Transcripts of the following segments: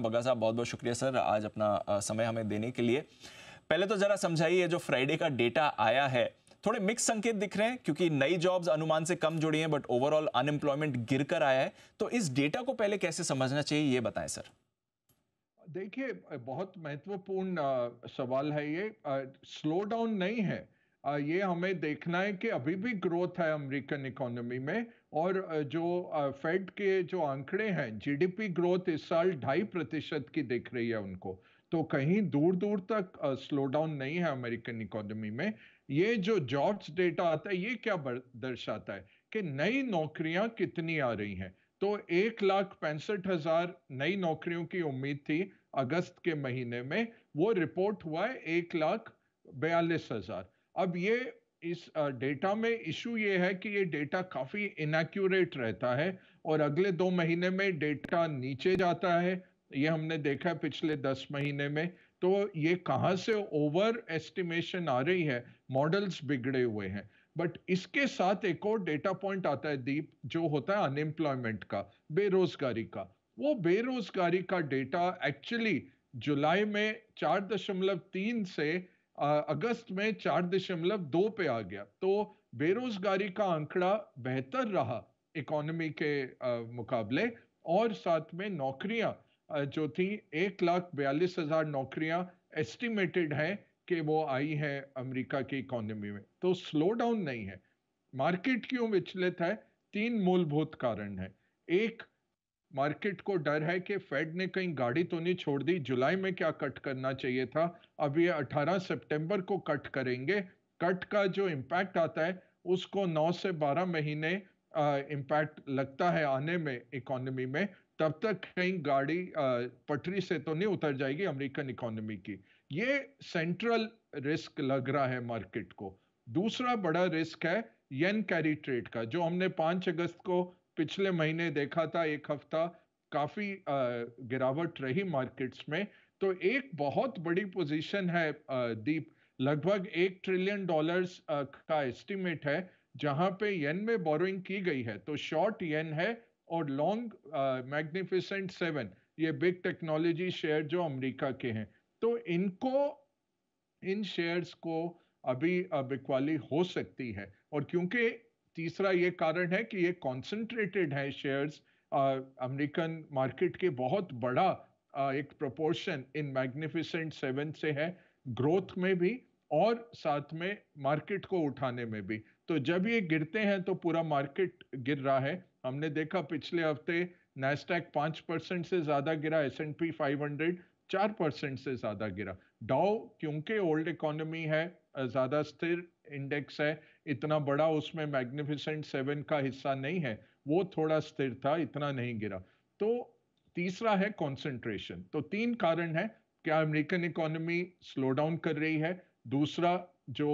बगा साहब, बहुत बहुत शुक्रिया सर, आज अपना समय हमें देने के लिए। पहले तो जरा समझाइए, जो फ्राइडे का डेटा आया है, थोड़े मिक्स संकेत दिख रहे हैं, क्योंकि नई जॉब्स अनुमान से कम जुड़ी हैं बट ओवरऑल अनएम्प्लॉयमेंट गिरकर आया है। तो इस डेटा को पहले कैसे समझना चाहिए, ये बताएँ सर। देखिए, बहुत महत्वपूर्ण सवाल है ये। स्लो डाउन नहीं है ये हमें देखना है कि अभी भी ग्रोथ है अमेरिकन इकोनॉमी में और जो फेड के जो आंकड़े हैं जीडीपी ग्रोथ इस साल ढाई प्रतिशत की दिख रही है उनको। तो कहीं दूर दूर तक स्लो डाउन नहीं है अमेरिकन इकोनॉमी में। ये जो जॉब्स डेटा आता है, ये क्या दर्शाता है कि नई नौकरियाँ कितनी आ रही हैं। तो एक लाख पैंसठ हज़ार नई नौकरियों की उम्मीद थी अगस्त के महीने में, वो रिपोर्ट हुआ है एक लाख बयालीस हज़ार। अब ये इस डेटा में इशू ये है कि ये डेटा काफ़ी इनक्यूरेट रहता है और अगले दो महीने में डेटा नीचे जाता है। ये हमने देखा है पिछले दस महीने में। तो ये कहाँ से ओवर एस्टिमेशन आ रही है? मॉडल्स बिगड़े हुए हैं। बट इसके साथ एक और डेटा पॉइंट आता है, दीप, जो होता है अनएम्प्लॉयमेंट का, बेरोजगारी का। वो बेरोजगारी का डेटा एक्चुअली जुलाई में चार दशमलव तीन से अगस्त में चार दशमलव दो पे आ गया। तो बेरोजगारी का आंकड़ा बेहतर रहा इकोनॉमी के मुकाबले और साथ में नौकरियाँ जो थी, एक लाख बयालीस हज़ार नौकरियाँ एस्टिमेटेड है कि वो आई है अमेरिका की इकोनॉमी में। तो स्लो डाउन नहीं है। मार्केट क्यों विचलित है? तीन मूलभूत कारण है। एक मार्केट को डर है कि फेड ने कहीं गाड़ी तो नहीं छोड़ दी, जुलाई में क्या कट करना चाहिए था? अब ये 18 सितंबर को कट करेंगे। कट का जो इम्पैक्ट आता है, उसको 9 से 12 महीने इम्पैक्ट लगता है आने में इकोनॉमी में। तब तक कहीं गाड़ी पटरी से तो नहीं उतर जाएगी अमेरिकन इकोनॉमी की। ये सेंट्रल रिस्क लग रहा है मार्केट को। दूसरा बड़ा रिस्क है येन कैरी ट्रेड का, जो हमने पाँच अगस्त को पिछले महीने देखा था, एक हफ़्ता काफ़ी गिरावट रही मार्केट्स में। तो एक बहुत बड़ी पोजीशन है दीप। लगभग एक ट्रिलियन डॉलर्स का एस्टिमेट है, जहाँ पे येन में बोरोइंग की गई है। तो शॉर्ट येन है और लॉन्ग मैग्निफिसेंट सेवन। ये बिग टेक्नोलॉजी शेयर जो अमेरिका के हैं। तो इनको, इन शेयर्स को अभी बिकवाली हो सकती है। और क्योंकि तीसरा ये कारण है कि ये कॉन्सेंट्रेटेड है शेयर्स अमेरिकन मार्केट के बहुत बड़ा uh, एक प्रोपोर्शन इन मैग्निफिसेंट सेवन से है ग्रोथ में भी और साथ में मार्केट को उठाने में भी। तो जब ये गिरते हैं तो पूरा मार्केट गिर रहा है। हमने देखा पिछले हफ़्ते नेस्टैक पाँच परसेंट से ज़्यादा गिरा S and P five hundred चार परसेंट से ज़्यादा गिरा। डाउ क्योंकि ओल्ड इकोनॉमी है ज़्यादा स्थिर इंडेक्स है, इतना बड़ा उसमें मैग्निफिसेंट सेवन का हिस्सा नहीं है, वो थोड़ा स्थिर था, इतना नहीं गिरा। तो तीसरा है कंसंट्रेशन तो तीन कारण है, क्या अमेरिकन इकोनॉमी स्लो डाउन कर रही है? दूसरा, जो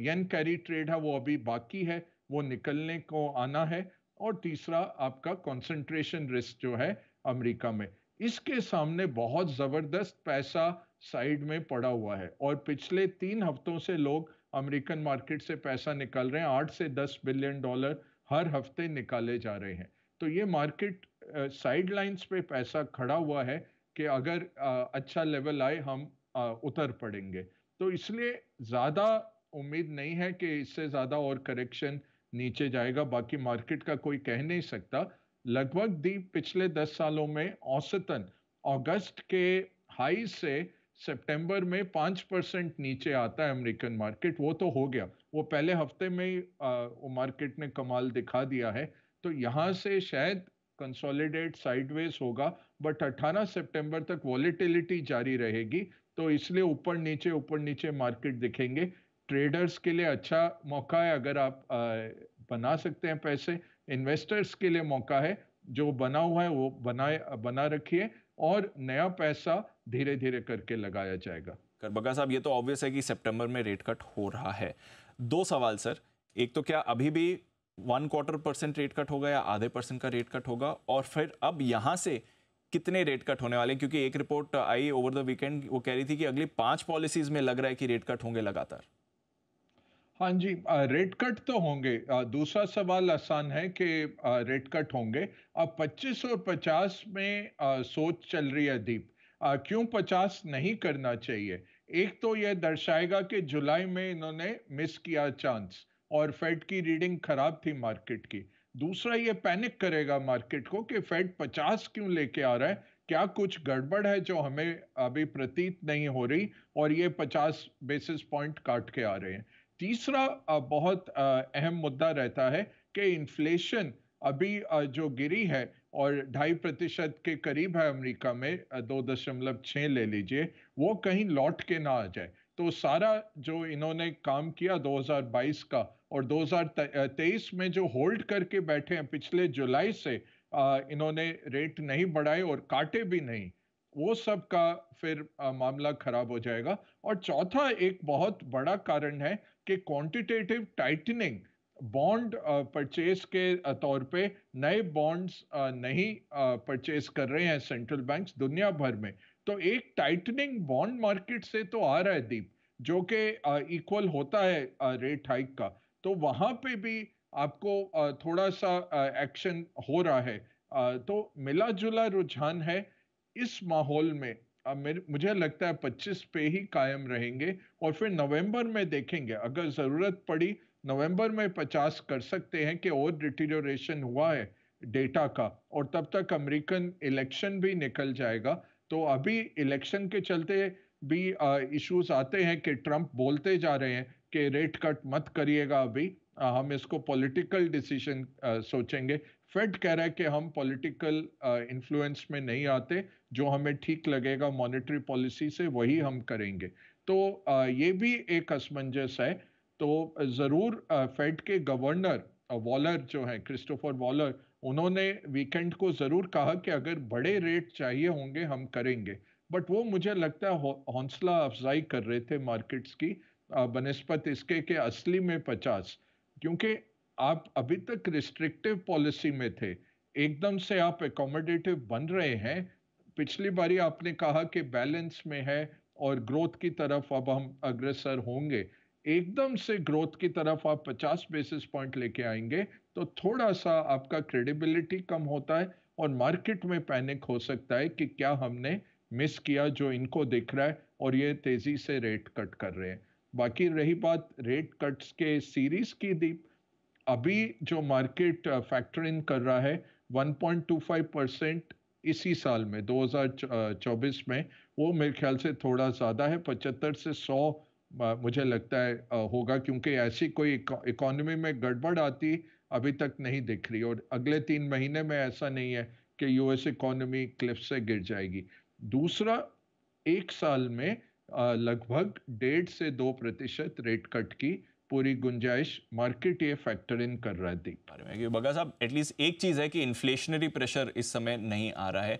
यन कैरी ट्रेड है, वो अभी बाकी है, वो निकलने को आना है। और तीसरा, आपका कॉन्सेंट्रेशन रिस्क जो है अमेरिका में। इसके सामने बहुत ज़बरदस्त पैसा साइड में पड़ा हुआ है। और पिछले तीन हफ्तों से लोग अमेरिकन मार्केट से पैसा निकाल रहे हैं। आठ से दस बिलियन डॉलर हर हफ़्ते निकाले जा रहे हैं। तो ये मार्केट साइड लाइन्स पे पैसा खड़ा हुआ है कि अगर आ, अच्छा लेवल आए हम आ, उतर पड़ेंगे। तो इसलिए ज़्यादा उम्मीद नहीं है कि इससे ज़्यादा और करेक्शन नीचे जाएगा। बाकी मार्केट का कोई कह नहीं सकता। लगभग दी पिछले दस सालों में औसतन अगस्त के हाई से सितंबर में पाँच परसेंट नीचे आता है अमेरिकन मार्केट वो तो हो गया। वो पहले हफ़्ते में ही वो मार्केट ने कमाल दिखा दिया है। तो यहाँ से शायद कंसोलिडेट साइडवेज होगा बट 18 सितंबर तक वॉलेटिलिटी जारी रहेगी तो इसलिए ऊपर नीचे ऊपर नीचे मार्केट दिखेंगे। ट्रेडर्स के लिए अच्छा मौका है अगर आप आ, बना सकते हैं पैसे। इन्वेस्टर्स के लिए मौका है। जो बना हुआ है वो बनाए बना रखिए। और नया पैसा धीरे धीरे करके लगाया जाएगा। करबगा साहब, ये तो ऑब्वियस है कि सितंबर में रेट कट हो रहा है। दो सवाल सर एक तो क्या अभी भी one quarter percent rate cut होगा या आधे परसेंट का रेट कट होगा? और फिर अब यहाँ से कितने रेट कट होने वाले क्योंकि एक रिपोर्ट आई ओवर द वीकेंड वो कह रही थी कि अगली पाँच पॉलिसीज़ में लग रहा है कि रेट कट होंगे लगातार। हाँ जी रेट कट तो होंगे। दूसरा सवाल आसान है कि रेट कट होंगे। अब 25 और 50 में सोच चल रही है दीप। क्यों 50 नहीं करना चाहिए? एक तो यह दर्शाएगा कि जुलाई में इन्होंने मिस किया चांस और फेड की रीडिंग खराब थी मार्केट की। दूसरा ये पैनिक करेगा मार्केट को कि फेड 50 क्यों लेके आ रहा है? क्या कुछ गड़बड़ है जो हमें अभी प्रतीत नहीं हो रही और ये 50 बेसिस पॉइंट काट के आ रहे हैं? तीसरा बहुत अहम मुद्दा रहता है कि इन्फ्लेशन अभी जो गिरी है और ढाई प्रतिशत के करीब है अमेरिका में दो दशमलव छः ले लीजिए, वो कहीं लौट के ना आ जाए। तो सारा जो इन्होंने काम किया 2022 का और 2023 में जो होल्ड करके बैठे हैं, पिछले जुलाई से इन्होंने रेट नहीं बढ़ाए और काटे भी नहीं। वो सब का फिर मामला खराब हो जाएगा। और चौथा एक बहुत बड़ा कारण है कि क्वांटिटेटिव टाइटनिंग बॉन्ड परचेज के तौर पे नए बॉन्ड्स नहीं परचेज कर रहे हैं सेंट्रल बैंक्स दुनिया भर में। तो एक टाइटनिंग बॉन्ड मार्केट से तो आ रहा है दीप, जो कि इक्वल होता है रेट हाइक का। तो वहाँ पे भी आपको थोड़ा सा एक्शन हो रहा है। तो मिला जुला रुझान है। इस माहौल में, अब मुझे लगता है 25 पे ही कायम रहेंगे और फिर नवंबर में देखेंगे। अगर ज़रूरत पड़ी, नवंबर में 50 कर सकते हैं कि और डिटीरियोरेशन हुआ है डेटा का और तब तक अमेरिकन इलेक्शन भी निकल जाएगा। तो अभी इलेक्शन के चलते भी इश्यूज़ आते हैं कि ट्रंप बोलते जा रहे हैं कि रेट कट मत करिएगा अभी। हम इसको पॉलिटिकल डिसीज़न सोचेंगे फेड कह रहा है कि हम पॉलिटिकल इन्फ्लुएंस uh, में नहीं आते। जो हमें ठीक लगेगा मॉनेटरी पॉलिसी से वही हम करेंगे। तो uh, ये भी एक असमंजस है। तो ज़रूर फेड uh, के गवर्नर वॉलर जो है क्रिस्टोफर वॉलर उन्होंने वीकेंड को ज़रूर कहा कि अगर बड़े रेट चाहिए होंगे हम करेंगे। बट वो मुझे लगता है हौसला अफजाई कर रहे थे मार्केट्स की बनस्पत इसके के असली में पचास। क्योंकि आप अभी तक रिस्ट्रिक्टिव पॉलिसी में थे। एकदम से आप एकोमोडेटिव बन रहे हैं। पिछली बारी आपने कहा कि बैलेंस में है और ग्रोथ की तरफ़ अब हम अग्रसर होंगे। एकदम से ग्रोथ की तरफ़ आप 50 बेसिस पॉइंट लेके आएँगे तो थोड़ा सा आपका क्रेडिबिलिटी कम होता है और मार्केट में पैनिक हो सकता है कि क्या हमने मिस किया जो इनको दिख रहा है और ये तेज़ी से रेट कट कर रहे हैं। बाकी रही बात रेट कट्स के सीरीज़ की दीप अभी जो मार्केट फैक्टर इन कर रहा है 1.25 परसेंट इसी साल में 2024 में, वो मेरे ख्याल से थोड़ा ज़्यादा है 75 से 100 मुझे लगता है होगा, क्योंकि ऐसी कोई इकोनॉमी में गड़बड़ आती अभी तक नहीं दिख रही, और अगले तीन महीने में ऐसा नहीं है कि यूएस इकोनॉमी क्लिफ से गिर जाएगी। दूसरा, एक साल में लगभग डेढ़ से दो प्रतिशत रेट कट की पूरी गुंजाइश मार्केट ये फैक्टर इन कर रहा थी बगा साहब एटलीस्ट एक चीज़ है कि इन्फ्लेशनरी प्रेशर इस समय नहीं आ रहा है।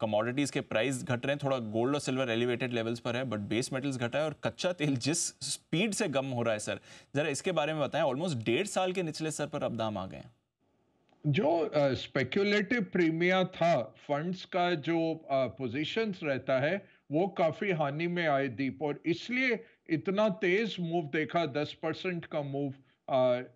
कमोडिटीज़ uh, के प्राइस घट रहे हैं थोड़ा गोल्ड और सिल्वर एलिवेटेड लेवल्स पर है बट बेस मेटल्स घटा है और कच्चा तेल जिस स्पीड से कम हो रहा है सर ज़रा इसके बारे में बताएँ ऑलमोस्ट डेढ़ साल के निचले स्तर पर अब दाम आ गए हैं। जो स्पेक्यूलेटिव uh, प्रीमिया था फंड्स का जो पोजीशंस uh, रहता है वो काफ़ी हानि में आए दीप और इसलिए इतना तेज मूव देखा दस परसेंट का मूव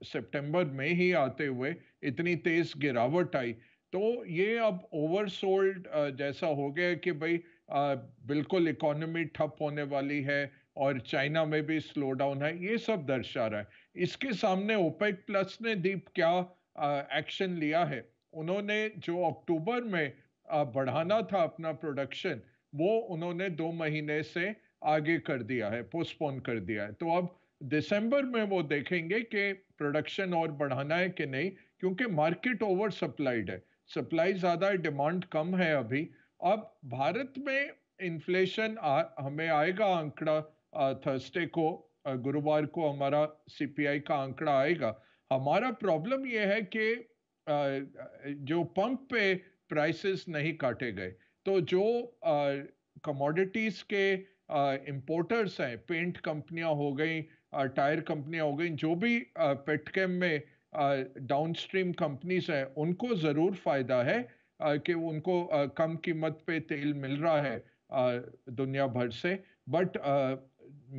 सितंबर में ही आते हुए इतनी तेज गिरावट आई। तो ये अब ओवरसोल्ड जैसा हो गया कि भाई आ, बिल्कुल इकोनॉमी ठप होने वाली है और चाइना में भी स्लो डाउन है ये सब दर्शा रहा है। इसके सामने ओपेक प्लस ने दीप क्या एक्शन लिया है? उन्होंने जो अक्टूबर में आ, बढ़ाना था अपना प्रोडक्शन वो उन्होंने दो महीने से आगे कर दिया है पोस्टपोन कर दिया है। तो अब दिसंबर में वो देखेंगे कि प्रोडक्शन और बढ़ाना है कि नहीं, क्योंकि मार्केट ओवर सप्लाइड है। सप्लाई ज़्यादा है डिमांड कम है अभी। अब भारत में इन्फ्लेशन हमें आएगा आंकड़ा थर्सडे को गुरुवार को हमारा सीपीआई का आंकड़ा आएगा। हमारा प्रॉब्लम यह है कि जो पंप पे प्राइसेस नहीं काटे गए। तो जो कमोडिटीज के इम्पोर्टर्स हैं पेंट कंपनियाँ हो गई टायर कंपनियाँ हो गई, जो भी पेटकेम में डाउन स्ट्रीम कंपनीज़ हैं, उनको ज़रूर फ़ायदा है कि उनको कम कीमत पे तेल मिल रहा है दुनिया भर से। बट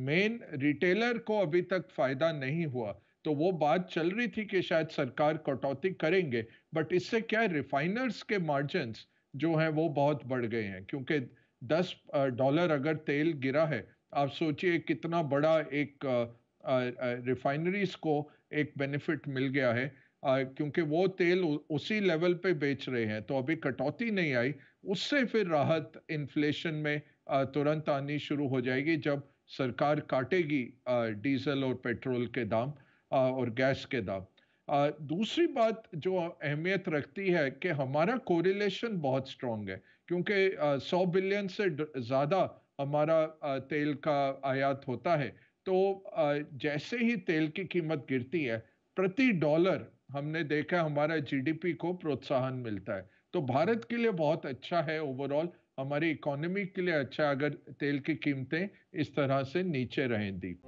मेन रिटेलर को अभी तक फ़ायदा नहीं हुआ। तो वो बात चल रही थी कि शायद सरकार कटौती करेंगे बट इससे क्या रिफाइनर्स के मार्जिन जो हैं, वो बहुत बढ़ गए हैं, क्योंकि 10 डॉलर अगर तेल गिरा है, आप सोचिए कितना बड़ा एक रिफाइनरीज को एक बेनिफिट मिल गया है। क्योंकि वो तेल उसी लेवल पे बेच रहे हैं तो अभी कटौती नहीं आई, उससे फिर राहत इन्फ्लेशन में तुरंत आनी शुरू हो जाएगी जब सरकार काटेगी डीजल और पेट्रोल के दाम और गैस के दाम। दूसरी बात जो अहमियत रखती है कि हमारा कोरिलेशन बहुत स्ट्रांग है, क्योंकि सौ बिलियन से ज़्यादा हमारा तेल का आयात होता है। तो जैसे ही तेल की कीमत गिरती है, प्रति डॉलर हमने देखा हमारा जीडीपी को प्रोत्साहन मिलता है। तो भारत के लिए बहुत अच्छा है ओवरऑल हमारी इकोनॉमी के लिए अच्छा अगर तेल की कीमतें इस तरह से नीचे रहें दीप।